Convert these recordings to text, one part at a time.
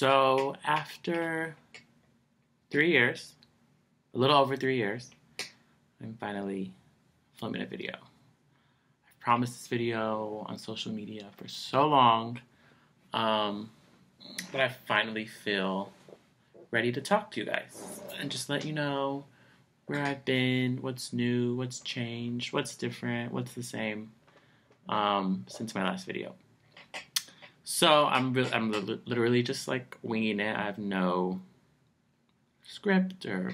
So after three years, a little over three years, I'm finally filming a video. I've promised this video on social media for so long, um, but I finally feel ready to talk to you guys and just let you know where I've been, what's new, what's changed, what's different, what's the same um, since my last video. So I'm really, I'm literally just like winging it. I have no script or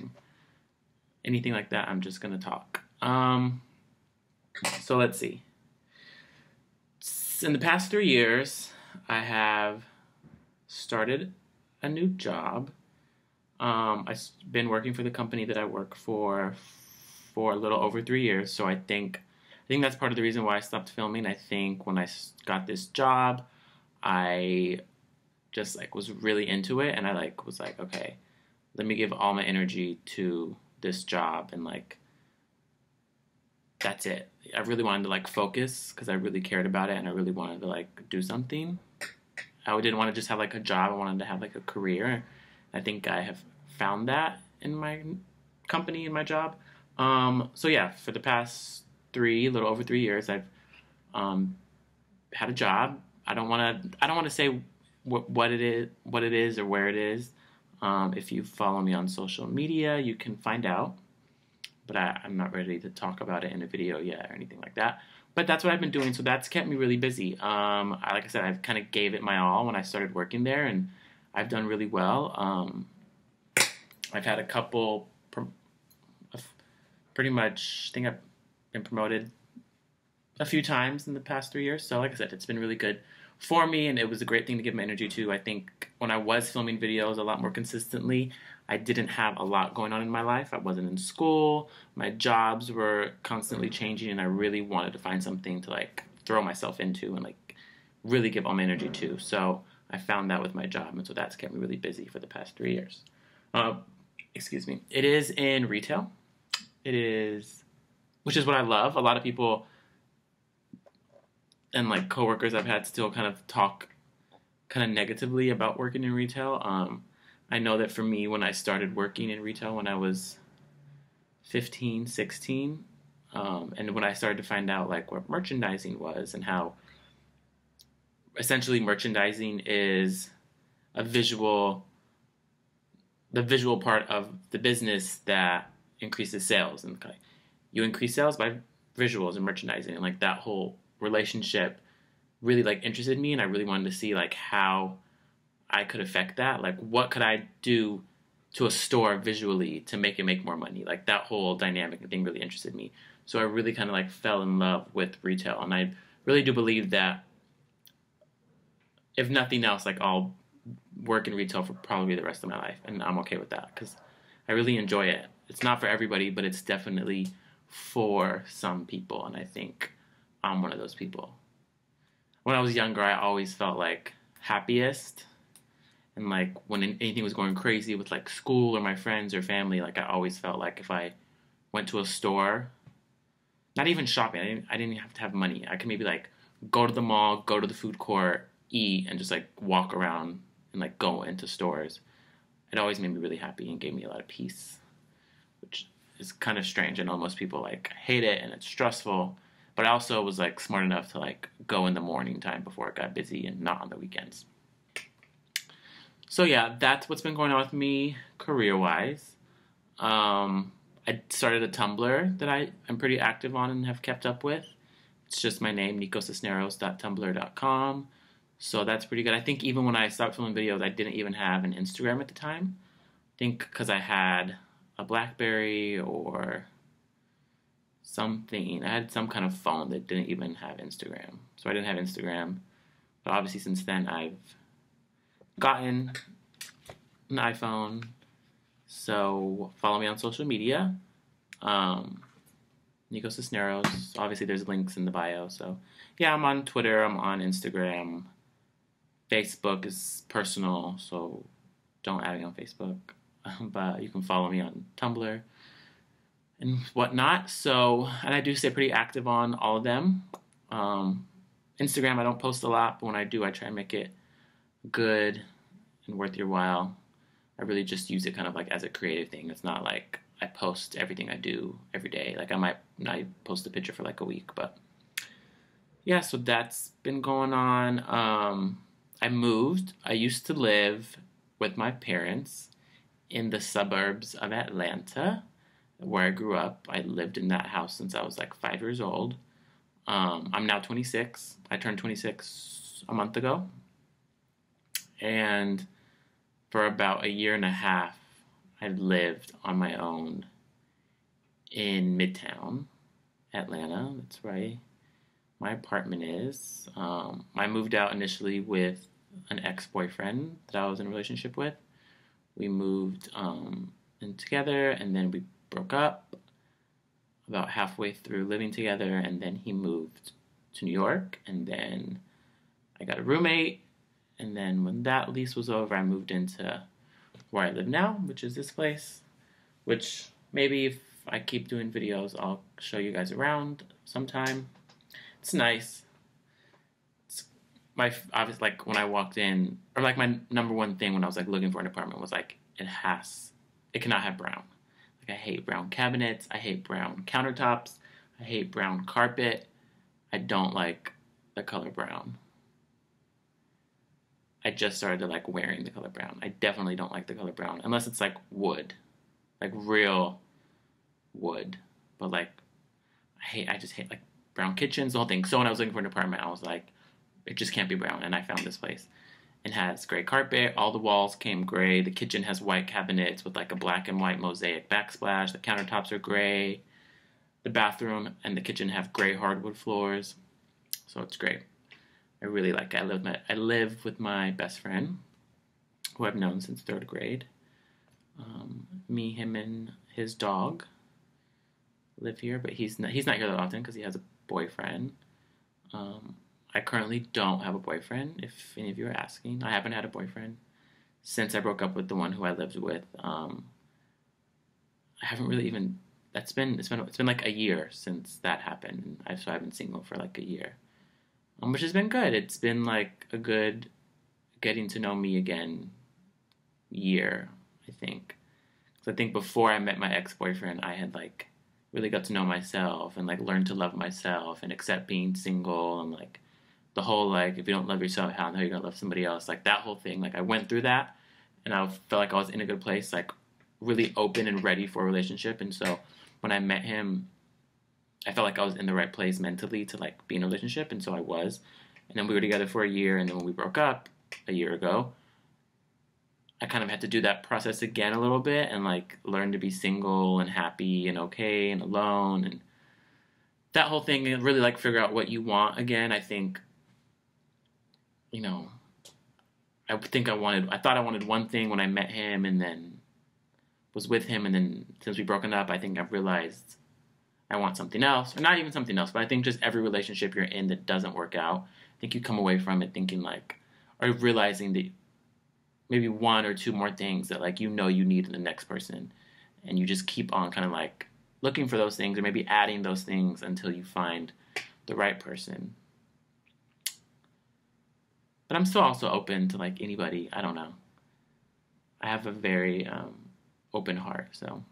anything like that. I'm just gonna talk. Um, so let's see. In the past three years, I have started a new job. Um, I've been working for the company that I work for for a little over three years. So I think I think that's part of the reason why I stopped filming. I think when I got this job, I just like was really into it, and I like was like, okay, let me give all my energy to this job, and like that's it. I really wanted to like focus because I really cared about it, and I really wanted to like do something. I didn't want to just have like a job. I wanted to have like a career. I think I have found that in my company in my job. Um, so yeah, for the past three, little over three years, I've um, had a job. I don't want to. I don't want to say what, what it is, what it is, or where it is. Um, if you follow me on social media, you can find out. But I, I'm not ready to talk about it in a video yet or anything like that. But that's what I've been doing, so that's kept me really busy. Um, I, like I said, I've kind of gave it my all when I started working there, and I've done really well. Um, I've had a couple, pretty much. I think I've been promoted a few times in the past three years. So, like I said, it's been really good for me, and it was a great thing to give my energy to. I think when I was filming videos a lot more consistently, I didn't have a lot going on in my life. I wasn't in school, my jobs were constantly changing, and I really wanted to find something to like throw myself into and like really give all my energy to. So, I found that with my job, and so that's kept me really busy for the past three years. Uh, excuse me. It is in retail. It is which is what I love. A lot of people and like coworkers I've had still kind of talk kind of negatively about working in retail. Um, I know that for me, when I started working in retail when I was 15, 16, um, and when I started to find out like what merchandising was and how essentially merchandising is a visual the visual part of the business that increases sales and you increase sales by visuals and merchandising and like that whole relationship really like interested me and I really wanted to see like how I could affect that. Like what could I do to a store visually to make it make more money? Like that whole dynamic thing really interested me. So I really kind of like fell in love with retail and I really do believe that if nothing else like I'll work in retail for probably the rest of my life and I'm okay with that cuz I really enjoy it. It's not for everybody, but it's definitely for some people, and I think I'm one of those people. When I was younger, I always felt like happiest, and like when anything was going crazy with like school or my friends or family, like I always felt like if I went to a store, not even shopping, I didn't, I didn't have to have money. I could maybe like go to the mall, go to the food court, eat, and just like walk around and like go into stores. It always made me really happy and gave me a lot of peace, which is kind of strange. I know most people like hate it and it's stressful, but I also was like smart enough to like go in the morning time before it got busy and not on the weekends. So yeah, that's what's been going on with me career wise. Um, I started a Tumblr that I am pretty active on and have kept up with. It's just my name, nicosisneros.tumblr.com. So that's pretty good. I think even when I stopped filming videos, I didn't even have an Instagram at the time. I think because I had a BlackBerry or something. I had some kind of phone that didn't even have Instagram. So I didn't have Instagram. But obviously, since then, I've gotten an iPhone. So follow me on social media. Um, Nico Sisneros. Obviously, there's links in the bio. So yeah, I'm on Twitter. I'm on Instagram. Facebook is personal, so don't add me on Facebook. but you can follow me on Tumblr and whatnot. So, and I do stay pretty active on all of them. Um, Instagram, I don't post a lot, but when I do, I try and make it good and worth your while. I really just use it kind of like as a creative thing. It's not like I post everything I do every day. Like I might not post a picture for like a week, but yeah, so that's been going on. Um, I moved. I used to live with my parents in the suburbs of Atlanta, where I grew up. I lived in that house since I was like five years old. Um, I'm now 26. I turned 26 a month ago. And for about a year and a half, I lived on my own in Midtown, Atlanta. That's right. My apartment is. Um, I moved out initially with an ex boyfriend that I was in a relationship with. We moved um, in together and then we broke up about halfway through living together, and then he moved to New York, and then I got a roommate, and then when that lease was over, I moved into where I live now, which is this place, which maybe if I keep doing videos, I'll show you guys around sometime. It's nice. It's my obviously like when I walked in, or like my number one thing when I was like looking for an apartment was like it has, it cannot have brown. Like I hate brown cabinets. I hate brown countertops. I hate brown carpet. I don't like the color brown. I just started to like wearing the color brown. I definitely don't like the color brown unless it's like wood, like real wood. But like, I hate. I just hate like brown kitchens, the whole thing. So when I was looking for an apartment, I was like, it just can't be brown, and I found this place. It has gray carpet. All the walls came gray. The kitchen has white cabinets with like a black and white mosaic backsplash. The countertops are gray. The bathroom and the kitchen have gray hardwood floors. So it's great. I really like it. I live my I live with my best friend, who I've known since third grade. Um, me, him, and his dog live here, but he's not, he's not here that often because he has a boyfriend. Um, I currently don't have a boyfriend. If any of you are asking, I haven't had a boyfriend since I broke up with the one who I lived with. Um, I haven't really even. That's been it's been it's been like a year since that happened. I've, so I've been single for like a year um, which has been good. It's been like a good getting to know me again year, I think. Because I think before I met my ex boyfriend, I had like really got to know myself and like learned to love myself and accept being single and like the whole like if you don't love yourself, how are you gonna love somebody else? Like that whole thing. Like I went through that and I felt like I was in a good place, like really open and ready for a relationship. And so when I met him, I felt like I was in the right place mentally to like be in a relationship, and so I was. And then we were together for a year, and then when we broke up a year ago, I kind of had to do that process again a little bit and like learn to be single and happy and okay and alone and that whole thing and really like figure out what you want again. I think, you know, I think I wanted, I thought I wanted one thing when I met him and then was with him. And then since we've broken up, I think I've realized I want something else, or not even something else, but I think just every relationship you're in that doesn't work out, I think you come away from it thinking like, or realizing that maybe one or two more things that like you know you need in the next person, and you just keep on kind of like looking for those things, or maybe adding those things until you find the right person. But I'm still also open to like anybody. I don't know. I have a very um, open heart, so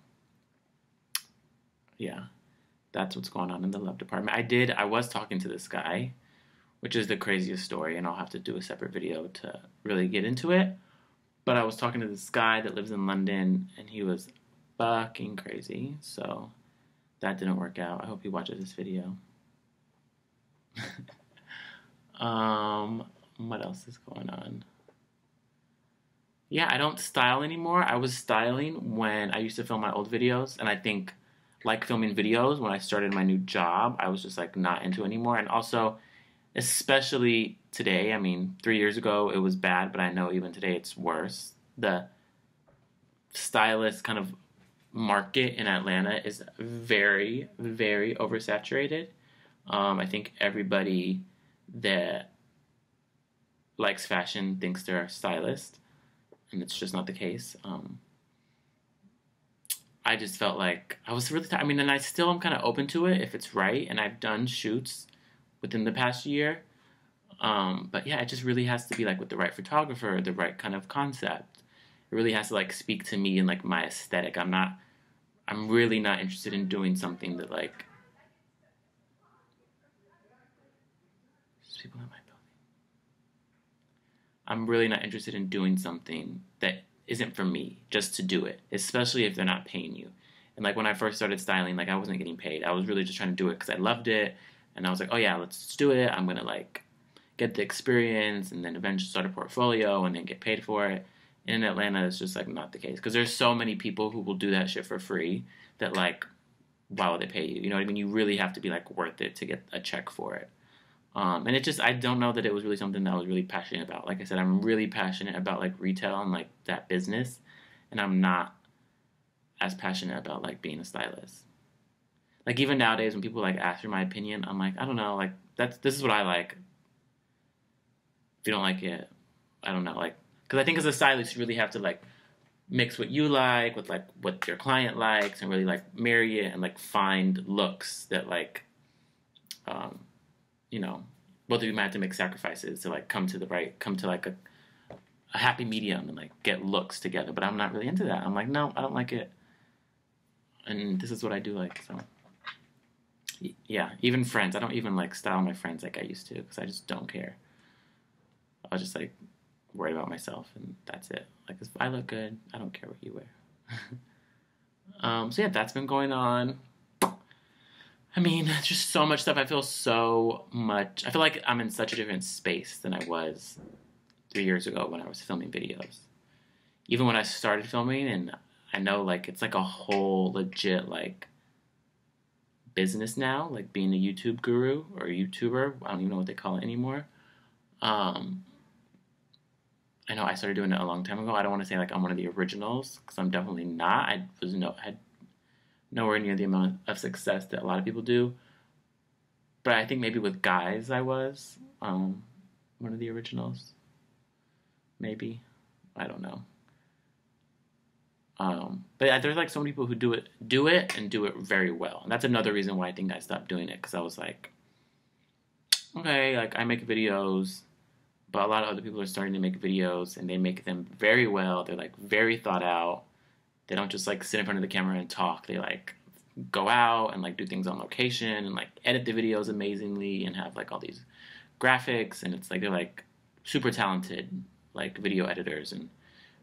yeah that's what's going on in the love department. I did, I was talking to this guy, which is the craziest story, and I'll have to do a separate video to really get into it. But I was talking to this guy that lives in London, and he was fucking crazy. So that didn't work out. I hope he watches this video. um, what else is going on? Yeah, I don't style anymore. I was styling when I used to film my old videos, and I think like filming videos when I started my new job. I was just like not into anymore. And also, especially today, I mean, three years ago it was bad, but I know even today it's worse. The stylist kind of market in Atlanta is very, very oversaturated. Um, I think everybody that likes fashion thinks they're a stylist, and it's just not the case. Um, I just felt like I was really. T- I mean, and I still am kind of open to it if it's right. And I've done shoots within the past year Um, but yeah, it just really has to be like with the right photographer, the right kind of concept. It really has to like speak to me and like my aesthetic. I'm not, I'm really not interested in doing something that like. People my. I'm really not interested in doing something that isn't for me just to do it, especially if they're not paying you. And like when I first started styling, like I wasn't getting paid. I was really just trying to do it because I loved it, and I was like, oh yeah, let's do it. I'm gonna like get the experience, and then eventually start a portfolio, and then get paid for it. In Atlanta, it's just like not the case because there's so many people who will do that shit for free that like, why would they pay you? You know what I mean? You really have to be like worth it to get a check for it. Um, and it just I don't know that it was really something that I was really passionate about. Like I said, I'm really passionate about like retail and like that business, and I'm not as passionate about like being a stylist. Like even nowadays, when people like ask for my opinion, I'm like I don't know. Like that's this is what I like. If you don't like it, I don't know. Like because I think as a stylist, you really have to like mix what you like with like what your client likes, and really like marry it and like find looks that like. Um, you know, both of you might have to make sacrifices to like come to the right, come to like a, a happy medium and like get looks together. But I'm not really into that. I'm like, no, I don't like it. And this is what I do like. So, yeah, even friends. I don't even like style my friends like I used to because I just don't care. I was just like worried about myself and that's it. Like, if I look good, I don't care what you wear. um, so yeah, that's been going on. I mean, just so much stuff. I feel so much. I feel like I'm in such a different space than I was three years ago when I was filming videos. Even when I started filming, and I know like it's like a whole legit like business now, like being a YouTube guru or YouTuber. I don't even know what they call it anymore. Um, I know I started doing it a long time ago. I don't want to say like I'm one of the originals because I'm definitely not. I was no had nowhere near the amount of success that a lot of people do. But I think maybe with guys, I was um, one of the originals. Maybe. I don't know. Um, but there's like some people who do it, do it, and do it very well. And that's another reason why I think I stopped doing it because I was like, okay, like I make videos, but a lot of other people are starting to make videos and they make them very well. They're like very thought out they don't just like sit in front of the camera and talk. They like go out and like do things on location and like edit the videos amazingly and have like all these graphics. And it's like they're like super talented like video editors and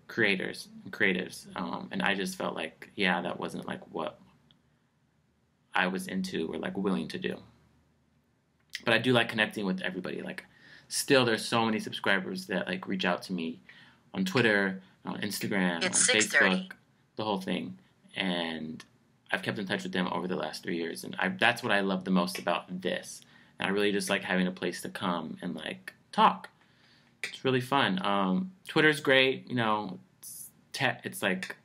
creators and creatives. Um, and i just felt like yeah that wasn't like what i was into or like willing to do. But i do like connecting with everybody. Like still there's so many subscribers that like reach out to me on twitter on instagram it's on facebook the whole thing, and I've kept in touch with them over the last three years, and I, that's what I love the most about this. And I really just like having a place to come and like talk. It's really fun. Um, Twitter's great, you know. It's te- it's like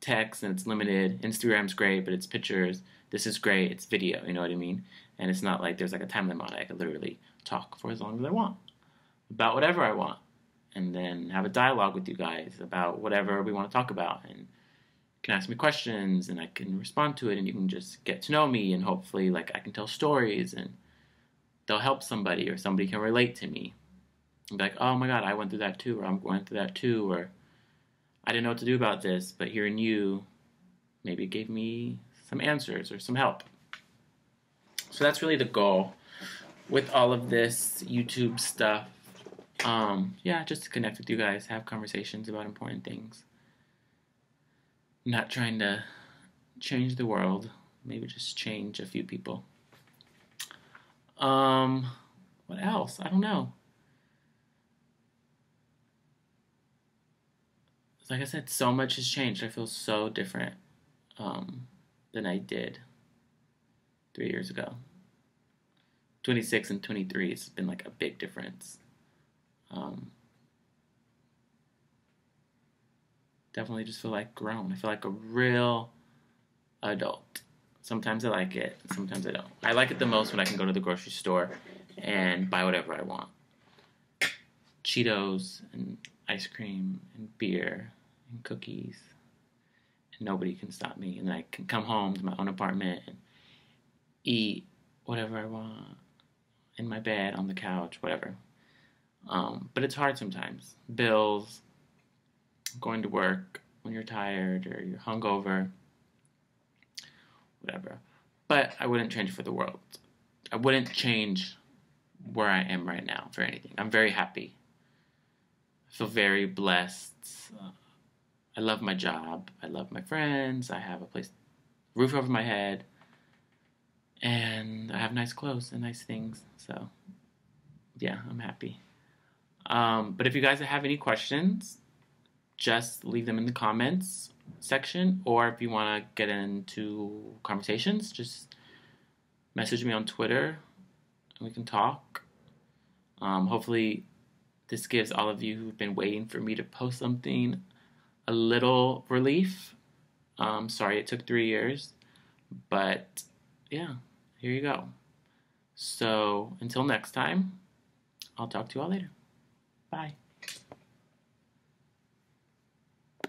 text and it's limited. Instagram's great, but it's pictures. This is great. It's video. You know what I mean? And it's not like there's like a time limit. I can literally talk for as long as I want about whatever I want, and then have a dialogue with you guys about whatever we want to talk about and can ask me questions and I can respond to it and you can just get to know me and hopefully like I can tell stories and they'll help somebody or somebody can relate to me. And be like, oh my god, I went through that too, or I'm going through that too, or I didn't know what to do about this, but hearing you maybe gave me some answers or some help. So that's really the goal with all of this YouTube stuff. Um, yeah, just to connect with you guys, have conversations about important things not trying to change the world, maybe just change a few people. Um, what else? I don't know. Like I said, so much has changed. I feel so different um, than I did three years ago. 26 and 23 has been like a big difference. Um, definitely just feel like grown. I feel like a real adult. Sometimes I like it, sometimes I don't. I like it the most when I can go to the grocery store and buy whatever I want Cheetos and ice cream and beer and cookies. And nobody can stop me. And I can come home to my own apartment and eat whatever I want in my bed, on the couch, whatever. Um, but it's hard sometimes. Bills, going to work when you're tired or you're hungover, whatever. But I wouldn't change for the world. I wouldn't change where I am right now for anything. I'm very happy. I feel very blessed. I love my job. I love my friends. I have a place, roof over my head, and I have nice clothes and nice things. So, yeah, I'm happy. Um, but if you guys have any questions, just leave them in the comments section, or if you want to get into conversations, just message me on Twitter and we can talk. Um, hopefully, this gives all of you who've been waiting for me to post something a little relief. Um, sorry it took three years, but yeah, here you go. So until next time, I'll talk to you all later. Bye.